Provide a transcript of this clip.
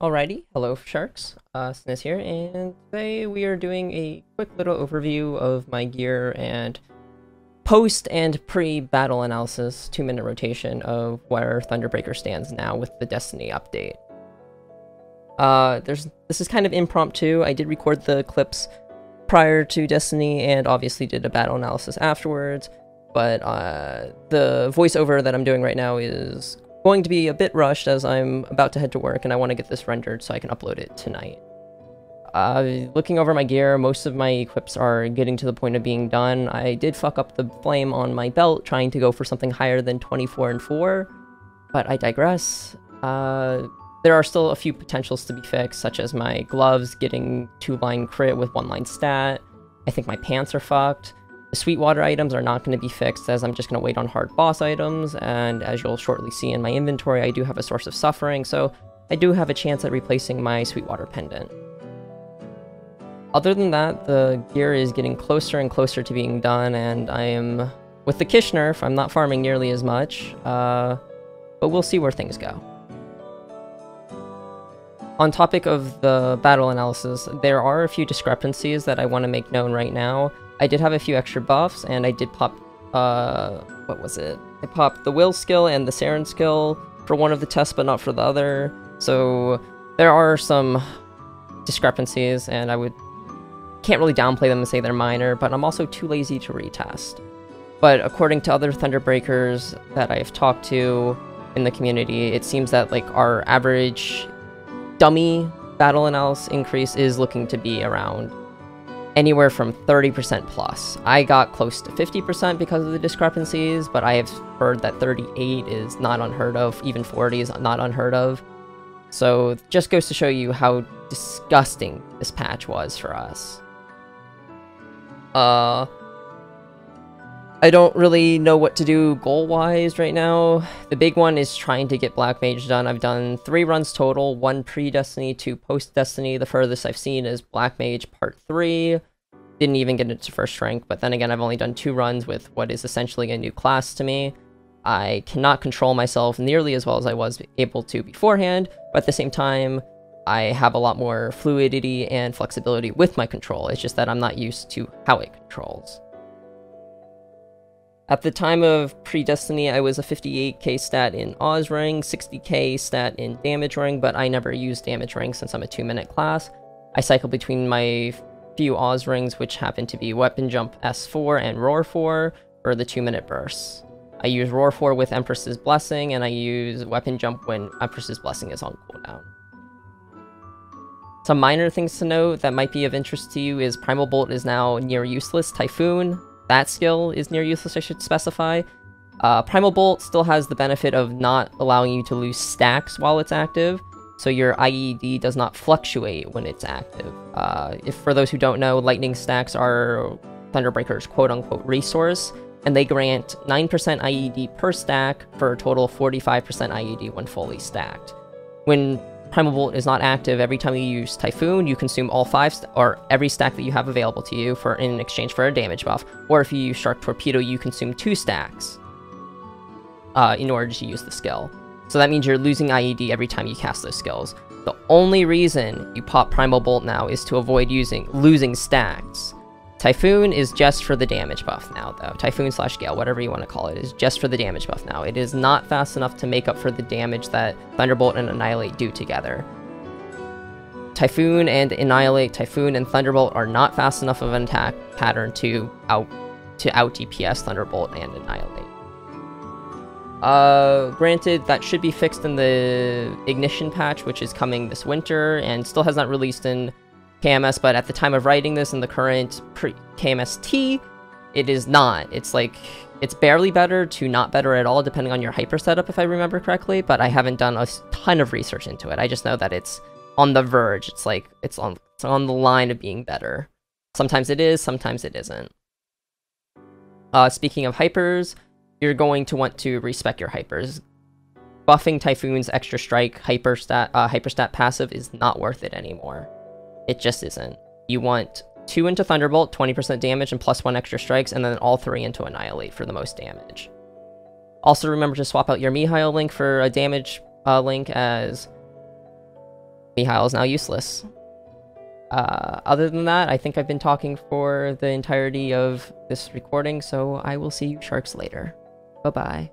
Alrighty, hello Sharks, uh, Snizze here, and today we are doing a quick little overview of my gear and post and pre-battle analysis, two minute rotation of where Thunderbreaker stands now with the Destiny update. Uh, there's this is kind of impromptu. I did record the clips prior to Destiny and obviously did a battle analysis afterwards, but uh, the voiceover that I'm doing right now is going to be a bit rushed as I'm about to head to work and I want to get this rendered so I can upload it tonight. Uh, looking over my gear, most of my equips are getting to the point of being done. I did fuck up the flame on my belt trying to go for something higher than 24 and 4, but I digress. Uh, there are still a few potentials to be fixed, such as my gloves getting 2-line crit with 1-line stat. I think my pants are fucked. Sweetwater items are not going to be fixed as I'm just going to wait on hard boss items, and as you'll shortly see in my inventory, I do have a source of suffering, so I do have a chance at replacing my Sweetwater pendant. Other than that, the gear is getting closer and closer to being done, and I am, with the Kish nerf, I'm not farming nearly as much, uh, but we'll see where things go. On topic of the battle analysis, there are a few discrepancies that I want to make known right now. I did have a few extra buffs, and I did pop, uh, what was it? I popped the Will skill and the Seren skill for one of the tests, but not for the other. So there are some discrepancies, and I would can't really downplay them and say they're minor, but I'm also too lazy to retest. But according to other Thunderbreakers that I've talked to in the community, it seems that like our average dummy battle analysis increase is looking to be around anywhere from 30% plus. I got close to 50% because of the discrepancies, but I have heard that 38 is not unheard of, even 40 is not unheard of. So just goes to show you how disgusting this patch was for us. Uh, I don't really know what to do goal-wise right now. The big one is trying to get Black Mage done. I've done three runs total, one pre-Destiny, two post-Destiny. The furthest I've seen is Black Mage Part 3. Didn't even get into first rank, but then again, I've only done two runs with what is essentially a new class to me. I cannot control myself nearly as well as I was able to beforehand, but at the same time, I have a lot more fluidity and flexibility with my control. It's just that I'm not used to how it controls. At the time of pre-Destiny, I was a 58k stat in Oz ring, 60k stat in damage ring, but I never used damage ring since I'm a 2-minute class. I cycle between my few Oz rings, which happen to be Weapon Jump S4 and RoR 4 for the 2-minute bursts. I use RoR 4 with Empress's Blessing, and I use Weapon Jump when Empress's Blessing is on cooldown. Some minor things to note that might be of interest to you is Primal Bolt is now near useless. Typhoon, that skill is near useless, I should specify. Uh, Primal Bolt still has the benefit of not allowing you to lose stacks while it's active, so your IED does not fluctuate when it's active. Uh, if for those who don't know, lightning stacks are Thunderbreaker's quote-unquote resource, and they grant 9% IED per stack for a total 45% IED when fully stacked. When Primal Bolt is not active. Every time you use Typhoon, you consume all five, or every stack that you have available to you for in exchange for a damage buff. Or if you use Shark Torpedo, you consume two stacks uh, in order to use the skill. So that means you're losing IED every time you cast those skills. The only reason you pop Primal Bolt now is to avoid using losing stacks. Typhoon is just for the damage buff now, though. Typhoon slash Gale, whatever you want to call it, is just for the damage buff now. It is not fast enough to make up for the damage that Thunderbolt and Annihilate do together. Typhoon and Annihilate, Typhoon and Thunderbolt are not fast enough of an attack pattern to out to out DPS Thunderbolt and Annihilate. Uh, granted, that should be fixed in the Ignition patch, which is coming this winter, and still has not released in KMS, but at the time of writing this in the current KMST, it is not. It's like, it's barely better to not better at all, depending on your hyper setup, if I remember correctly, but I haven't done a ton of research into it. I just know that it's on the verge. It's like, it's on, it's on the line of being better. Sometimes it is, sometimes it isn't. Uh, speaking of hypers, you're going to want to respec your hypers. Buffing Typhoon's extra strike hyper stat, uh, hyper stat passive is not worth it anymore. It just isn't. You want 2 into Thunderbolt, 20% damage, and plus 1 extra strikes, and then all 3 into Annihilate for the most damage. Also remember to swap out your Mihile link for a damage uh, link as Mihile is now useless. Uh, other than that, I think I've been talking for the entirety of this recording, so I will see you sharks later. Bye bye.